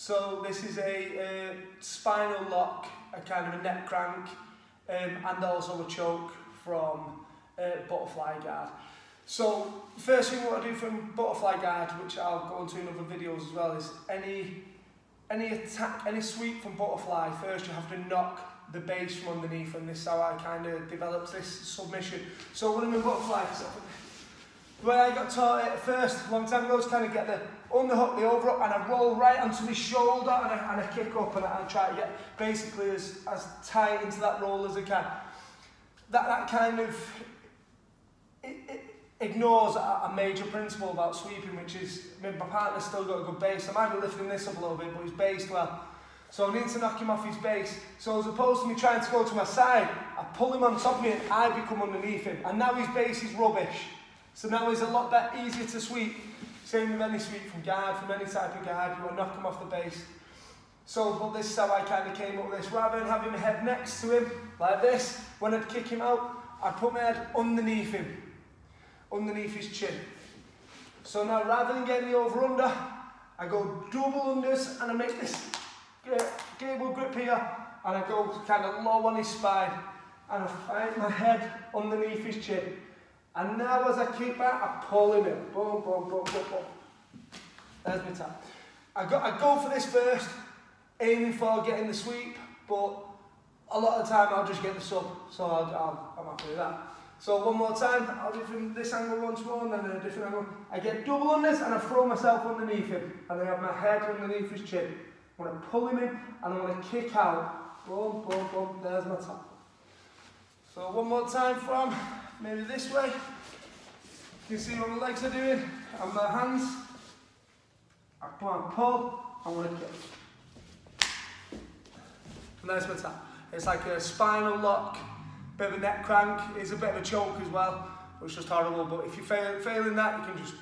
So this is a, spinal lock, a kind of a neck crank, um, and also a choke from uh, butterfly guard. So first thing what I do from butterfly guard, which I'll go into in other videos as well, is any any attack, any sweep from butterfly, first you have to knock the base from underneath, and this is how I kind of developed this submission. So when I'm in butterfly, way I got taught it first, a long time ago, is kind of get the underhook, the overhook, and I roll right onto my shoulder, and I, and I kick up, and I, I try to get basically as, as tight into that roll as I can. That, that kind of, it, it, ignores a, a major principle about sweeping, which is, I mean, my partner's still got a good base. I might be lifting this up a little bit, but he's based well. So I need to knock him off his base. So as opposed to me trying to go to my side, I pull him on top of me and I become underneath him. And now his base is rubbish. So now he's a lot better, easier to sweep. Same with any sweep from guard, from any type of guard, you want to knock him off the base. So, but this is how I kind of came up with this. Rather than having my head next to him, like this, when I'd kick him out, I'd put my head underneath him underneath his chin. So now rather than getting the over under, I go double unders and I make this gable grip here and I go kind of low on his spine and I find my head underneath his chin. And now as I keep out, I pull him in. Boom, boom, boom, boom, boom. There's my tap. I go, I go for this first, aiming for getting the sweep, but a lot of the time I'll just get the sub, so I'll, I'll, I'm happy with that. So one more time, I'll do from this angle once more and then a different angle. I get double on this and I throw myself underneath him. And I have my head underneath his chin. I want to pull him in and I want to kick out. Boom, boom, boom, there's my tap. So one more time from maybe this way. You can see what my legs are doing and my hands. I and pull, I want to kick. And there's my tap. It's like a spinal lock bit of a neck crank, is a bit of a choke as well, is just horrible. But if you're fail, failing that, you can just